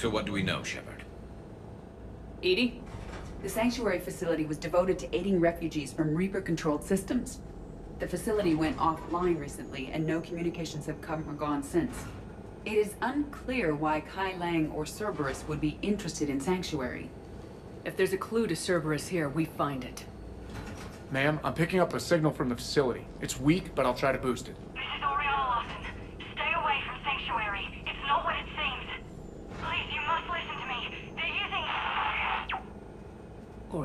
So what do we know, Shepard? EDI? The Sanctuary facility was devoted to aiding refugees from Reaper-controlled systems. The facility went offline recently, and no communications have come or gone since. It is unclear why Kai Lang or Cerberus would be interested in Sanctuary. If there's a clue to Cerberus here, we find it. Ma'am, I'm picking up a signal from the facility. It's weak, but I'll try to boost it. This is Oriana Lawson. Stay away from Sanctuary. It's not what it seems. Please, you must listen to me. They're using...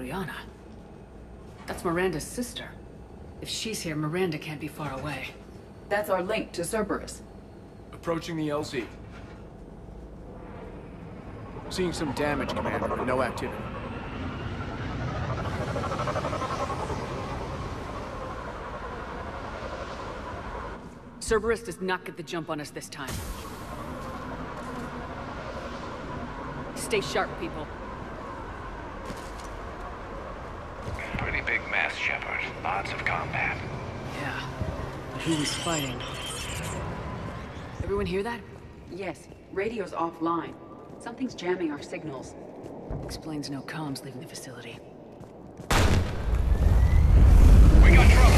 Oriana? That's Miranda's sister. If she's here, Miranda can't be far away. That's our link to Cerberus. Approaching the LZ. Seeing some damage, Commander, but no activity. Cerberus does not get the jump on us this time. Stay sharp, people. Shepard. Lots of combat. Yeah. But who was fighting? Everyone hear that? Yes, radio's offline. Something's jamming our signals. Explains no comms leaving the facility. We got trouble!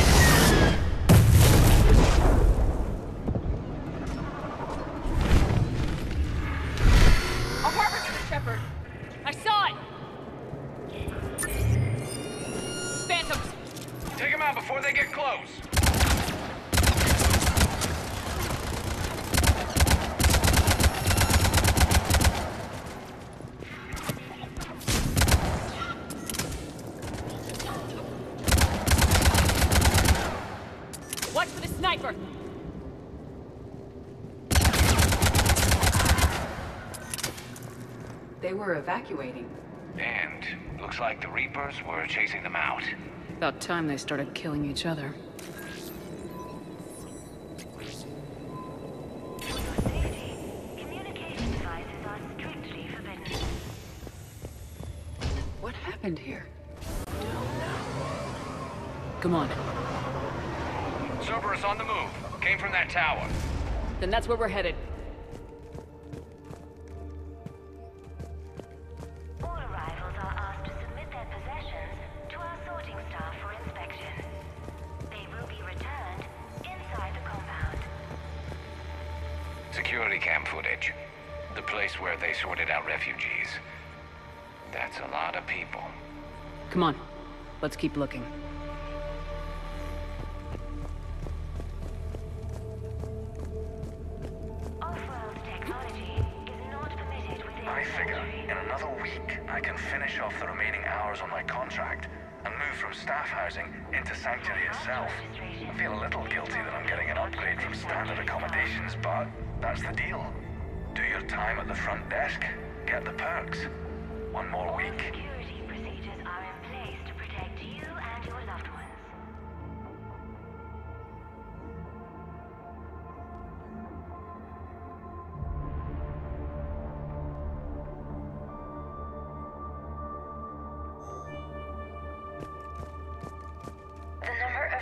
Apartment, Shepard! I Take them out before they get close! Watch for the sniper! They were evacuating. And looks like the Reapers were chasing them out. About time they started killing each other. For your safety, communication devices are strictly forbidden. What happened here? Come on. Cerberus on the move. Came from that tower. Then that's where we're headed. Come on. Let's keep looking.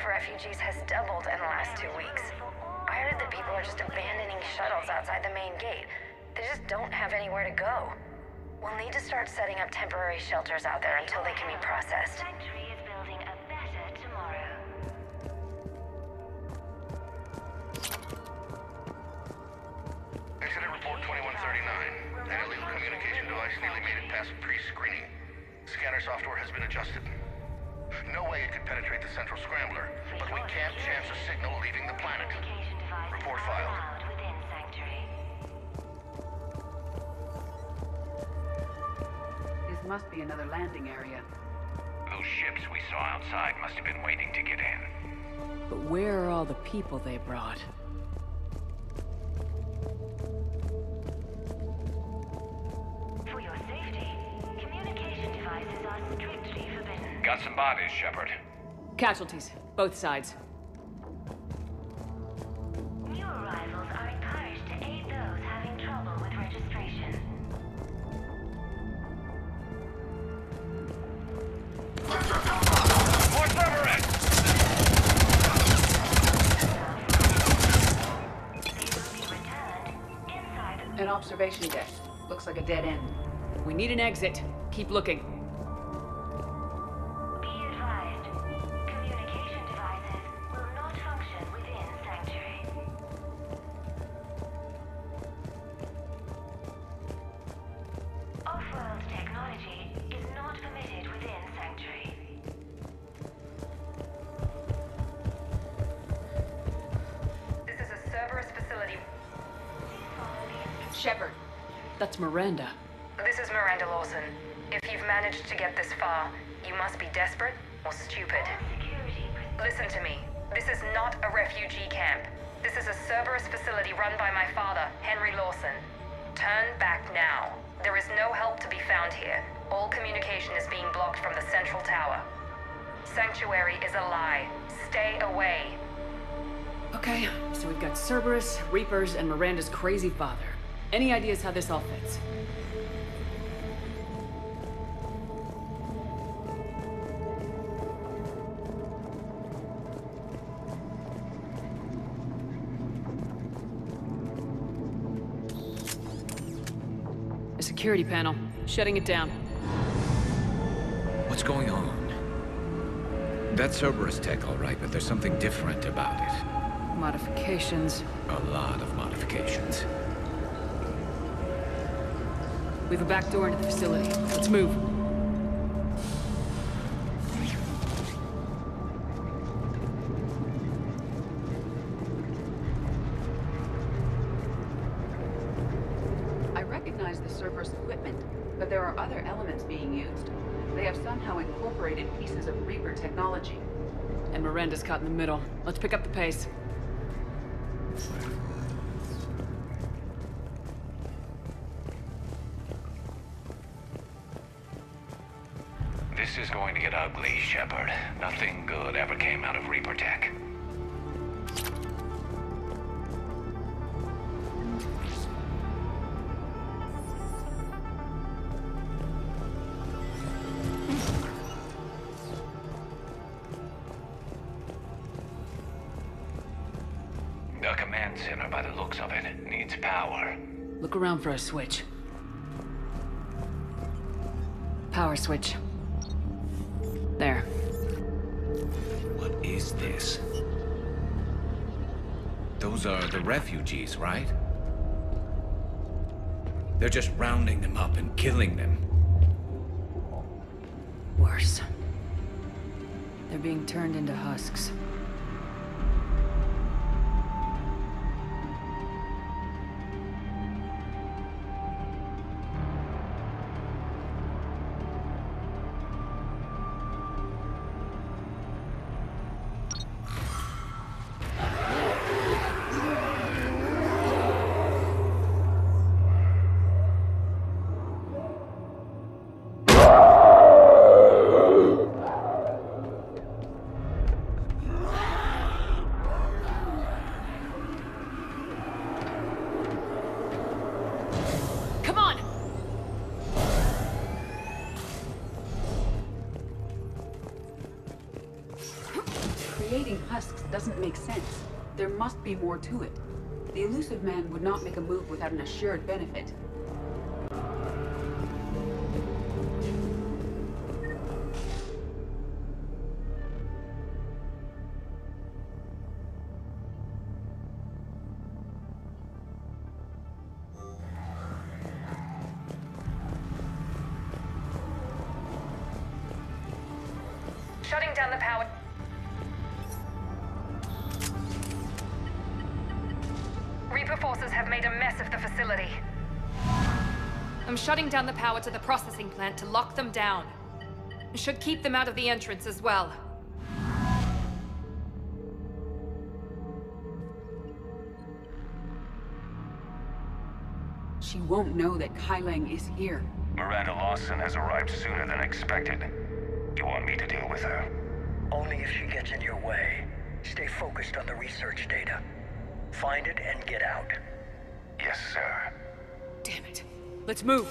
Of refugees has doubled in the last two weeks. I heard that people are just abandoning shuttles outside the main gate. They just don't have anywhere to go. We'll need to start setting up temporary shelters out there until they can be processed. Must be another landing area. Those ships we saw outside must have been waiting to get in. But where are all the people they brought? For your safety, communication devices are strictly forbidden. Got some bodies, Shepard. Casualties, both sides. Exit. Keep looking. Be advised, communication devices will not function within Sanctuary. Off-world technology is not permitted within Sanctuary. This is a Cerberus facility. Shepard, That's Miranda. Miranda Lawson. If you've managed to get this far, you must be desperate or stupid. Listen to me. This is not a refugee camp. This is a Cerberus facility run by my father, Henry Lawson. Turn back now. There is no help to be found here. All communication is being blocked from the central tower. Sanctuary is a lie. Stay away. Okay, so we've got Cerberus, Reapers, and Miranda's crazy father. Any ideas how this all fits? Security panel. Shutting it down. What's going on? That's Cerberus tech, all right, but there's something different about it. Modifications. A lot of modifications. We have a back door into the facility. Let's move. Miranda's caught in the middle. Let's pick up the pace. This is going to get ugly, Shepard. Nothing good ever came out of Reaper Tech. For a switch. Power switch. There. What is this? Those are the refugees, right? They're just rounding them up and killing them. Worse. They're being turned into husks. Be more to it. The Illusive Man would not make a move without an assured benefit. Shutting down the power. I'm shutting down the power to the processing plant to lock them down. Should keep them out of the entrance as well. She won't know that Kai Lang is here. Miranda Lawson has arrived sooner than expected. You want me to deal with her? Only if she gets in your way. Stay focused on the research data. Find it and get out. Yes, sir. Damn it. Let's move.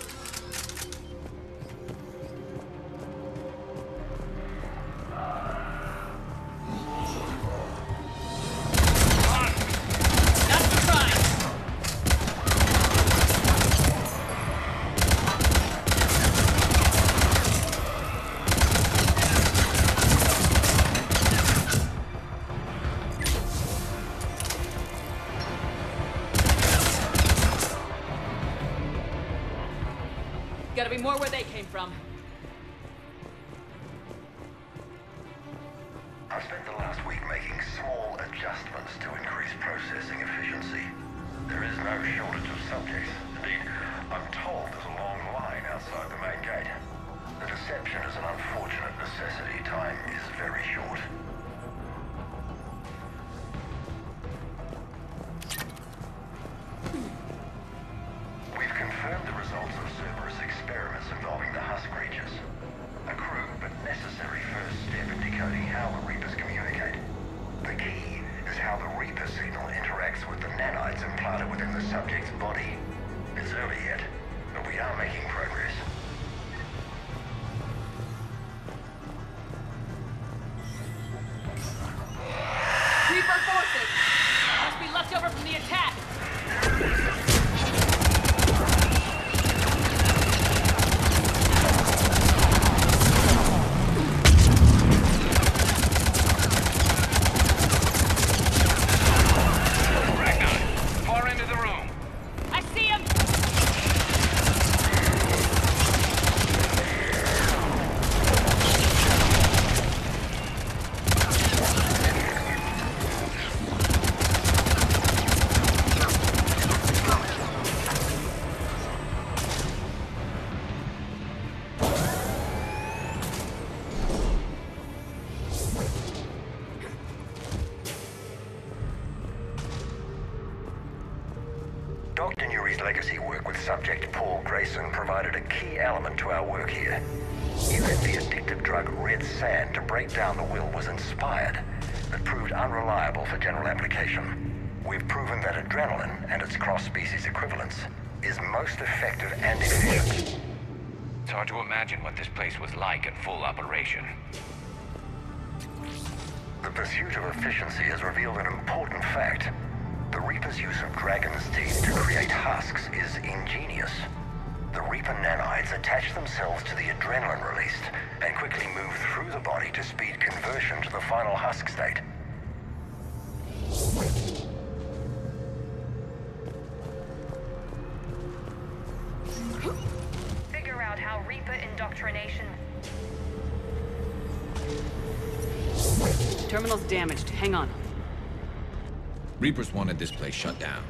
An unfortunate necessity. Time is very short. We've confirmed the results of Cerberus experiments involving the husk creatures. A crude but necessary first step in decoding how the Reapers communicate. The key is how the Reaper signal interacts with the nanites implanted within the subject's pursuit of efficiency has revealed an important fact. The Reaper's use of Dragon's Teeth to create husks is ingenious. The Reaper nanites attach themselves to the adrenaline released and quickly move through the body to speed conversion to the final husk state. Terminal's damaged. Hang on. Reapers wanted this place shut down.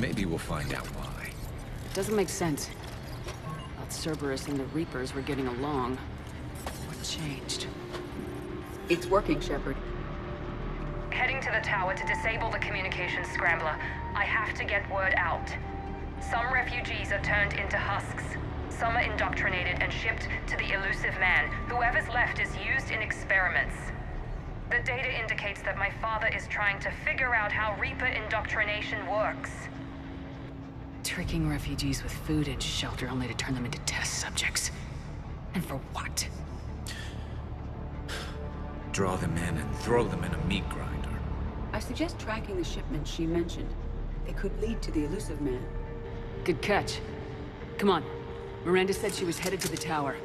Maybe we'll find out why. It Doesn't make sense. Thought Cerberus and the Reapers were getting along. What changed? It's working, Shepard. Heading to the tower to disable the communications scrambler. I have to get word out. Some refugees are turned into husks. Some are indoctrinated and shipped to the Illusive Man. Whoever's left is used in experiments. The data indicates that my father is trying to figure out how Reaper indoctrination works. Tricking refugees with food and shelter only to turn them into test subjects. And for what? Draw them in and throw them in a meat grinder. I suggest tracking the shipments she mentioned. They could lead to the Illusive Man. Good catch. Come on. Miranda said she was headed to the tower.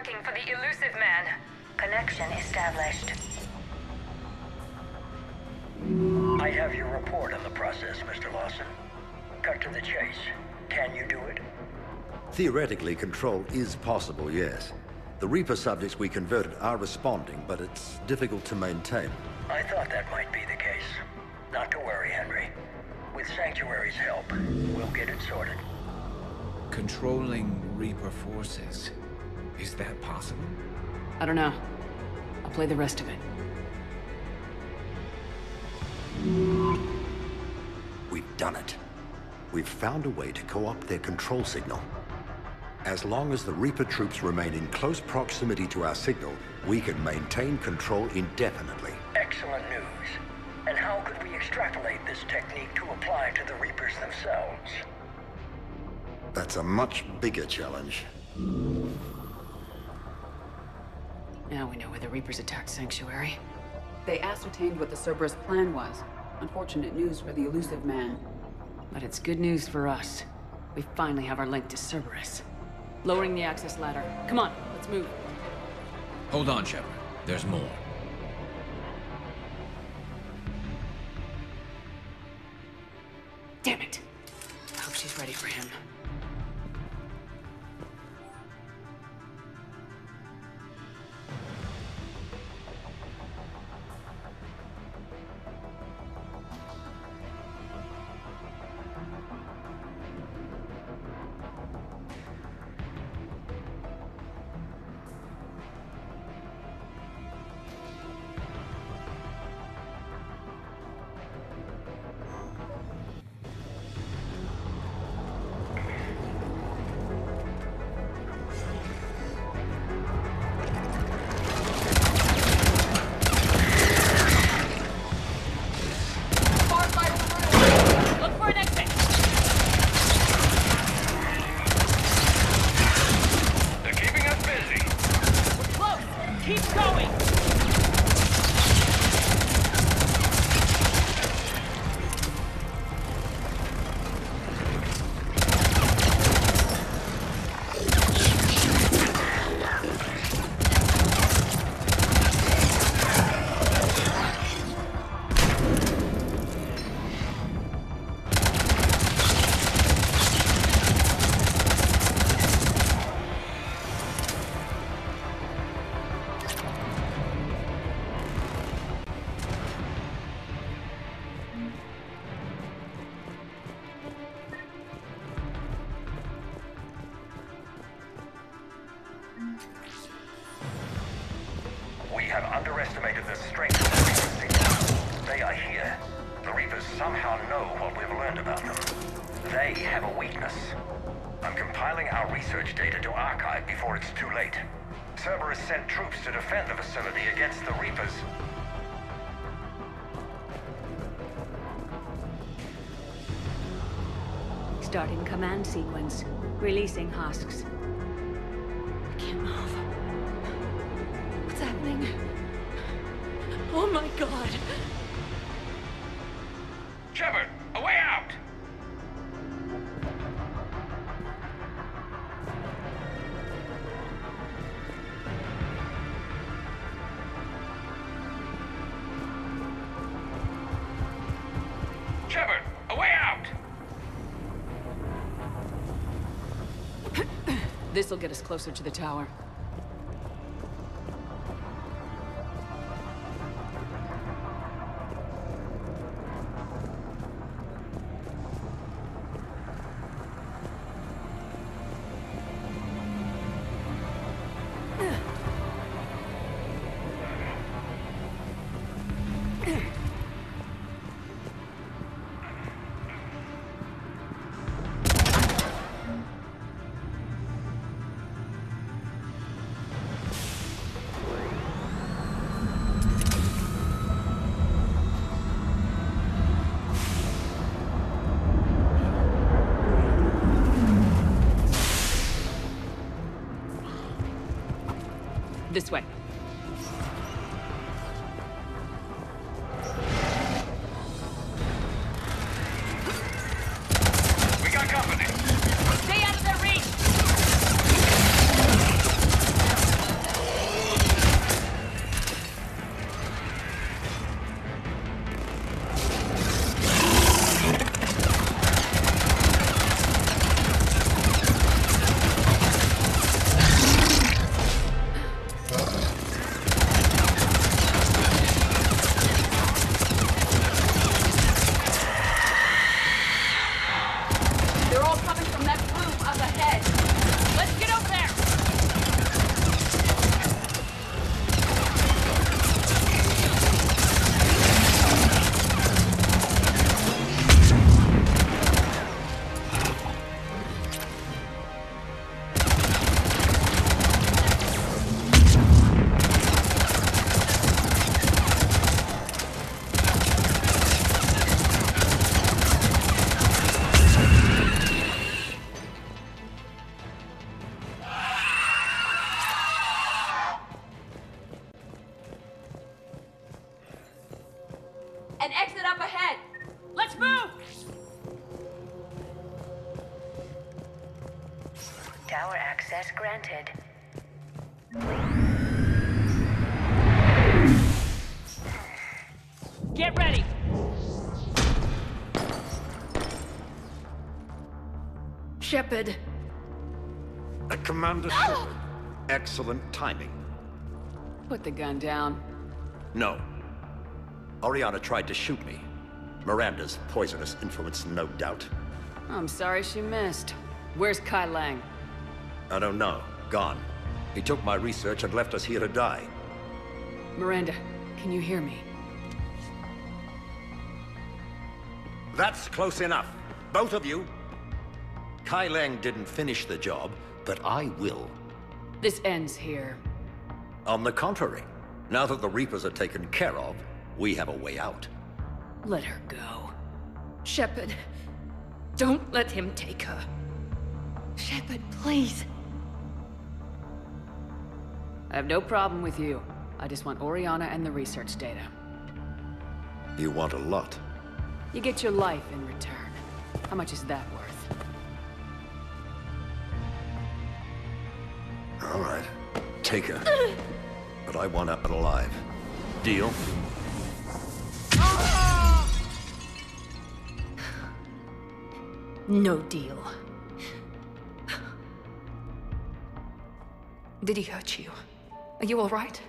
Working for the Illusive Man. Connection established. I have your report on the process, Mr. Lawson. Cut to the chase. Can you do it? Theoretically, control is possible, yes. The Reaper subjects we converted are responding, but it's difficult to maintain. I thought that might be the case. Not to worry, Henry. With Sanctuary's help, we'll get it sorted. Controlling Reaper forces. Is that possible? I don't know. I'll play the rest of it. We've done it. We've found a way to co-opt their control signal. As long as the Reaper troops remain in close proximity to our signal, we can maintain control indefinitely. Excellent news. And how could we extrapolate this technique to apply to the Reapers themselves? That's a much bigger challenge. Now we know where the Reapers attacked Sanctuary. They ascertained what the Cerberus plan was. Unfortunate news for the Illusive Man. But it's good news for us. We finally have our link to Cerberus. Lowering the access ladder. Come on, let's move. Hold on, Shepard. There's more. Damn it! I hope she's ready for him. Keep going! They have a weakness. I'm compiling our research data to archive before it's too late. Cerberus sent troops to defend the facility against the Reapers. Starting command sequence. Releasing husks. I can't move. What's happening? Oh my god! This'll get us closer to the tower. Shepard. Uh, Commander Shepard. Excellent timing. Put the gun down. No. Oriana tried to shoot me. Miranda's poisonous influence, no doubt. I'm sorry she missed. Where's Kai Lang? I don't know. Gone. He took my research and left us here to die. Miranda, can you hear me? That's close enough. Both of you. Kai Lang didn't finish the job, but I will. This ends here. On the contrary, now that the Reapers are taken care of, we have a way out. Let her go. Shepard, don't let him take her. Shepard, please. I have no problem with you. I just want Oriana and the research data. You want a lot. You get your life in return. How much is that worth? All right. Take her. But I want up and alive. Deal? No deal. Did he hurt you? Are you alright?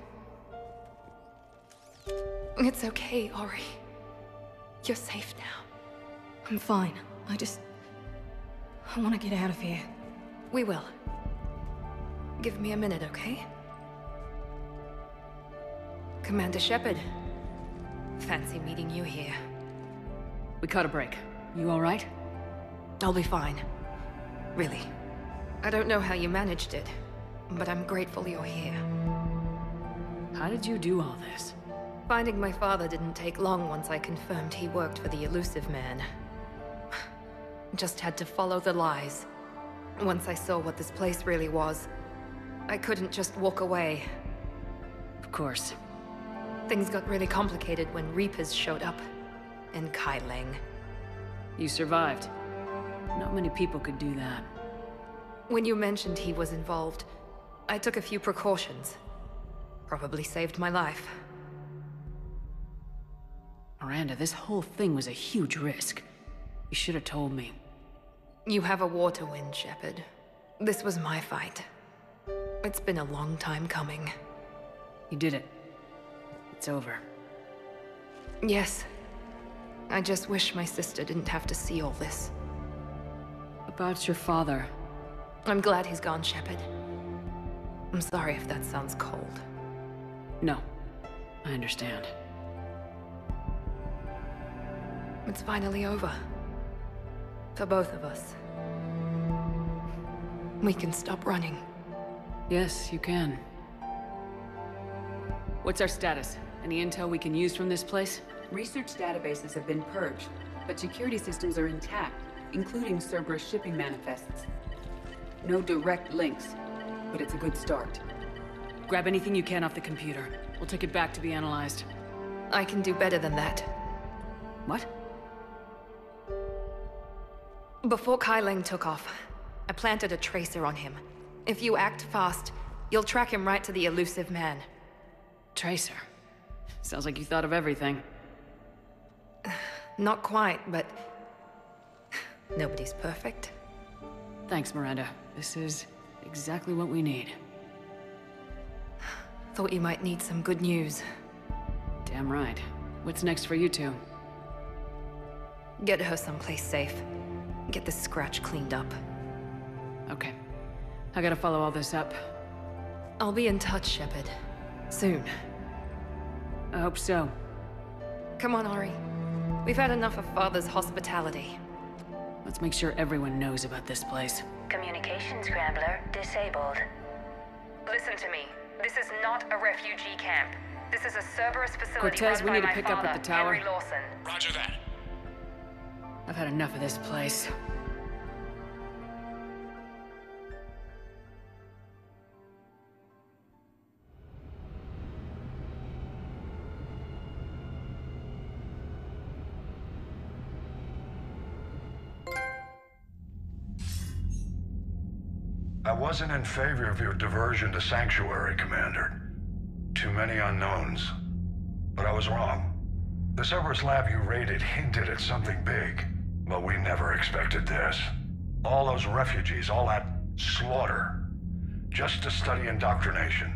It's okay, Ori. You're safe now. I'm fine. I just... I want to get out of here. We will. Give me a minute, okay? Commander Shepard. Fancy meeting you here. We caught a break. You alright? I'll be fine. Really. I don't know how you managed it, but I'm grateful you're here. How did you do all this? Finding my father didn't take long once I confirmed he worked for the Illusive Man. Just had to follow the lies. Once I saw what this place really was, I couldn't just walk away. Of course. Things got really complicated when Reapers showed up. And Kai Lang. You survived. Not many people could do that. When you mentioned he was involved, I took a few precautions. Probably saved my life. Miranda, this whole thing was a huge risk. You should have told me. You have a war to win, Shepard. This was my fight. It's been a long time coming. You did it. It's over. Yes. I just wish my sister didn't have to see all this. About your father. I'm glad he's gone, Shepard. I'm sorry if that sounds cold. No. I understand. It's finally over. For both of us. We can stop running. Yes, you can. What's our status? Any intel we can use from this place? Research databases have been purged, but security systems are intact, including Cerberus shipping manifests. No direct links, but it's a good start. Grab anything you can off the computer. We'll take it back to be analyzed. I can do better than that. What? Before Kai Lang took off, I planted a tracer on him. If you act fast, you'll track him right to the Illusive Man. Tracer? Sounds like you thought of everything. Not quite, but... Nobody's perfect. Thanks, Miranda. This is exactly what we need. Thought you might need some good news. Damn right. What's next for you two? Get her someplace safe. Get this scratch cleaned up. Okay. I gotta follow all this up. I'll be in touch, Shepard. Soon. I hope so. Come on, Ari. We've had enough of Father's hospitality. Let's make sure everyone knows about this place. Communication scrambler disabled. Listen to me. This is not a refugee camp. This is a Cerberus facility Cortez, run we by need to my pick up father, at the tower. Henry Lawson. Roger that. I've had enough of this place. I wasn't in favor of your diversion to Sanctuary, Commander. Too many unknowns. But I was wrong. The Cerberus lab you raided hinted at something big, but we never expected this. All those refugees, all that slaughter, just to study indoctrination.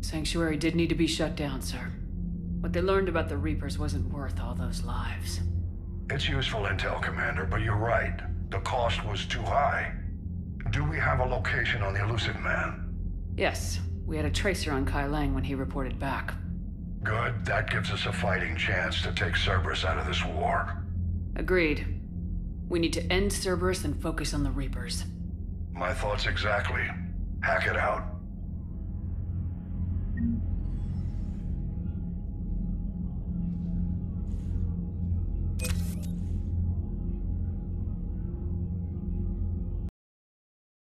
Sanctuary did need to be shut down, sir. What they learned about the Reapers wasn't worth all those lives. It's useful intel, Commander, but you're right. The cost was too high. Do we have a location on the Illusive Man? Yes, we had a tracer on Kai Lang when he reported back. Good, that gives us a fighting chance to take Cerberus out of this war. Agreed. We need to end Cerberus and focus on the Reapers. My thoughts exactly. Hack it out.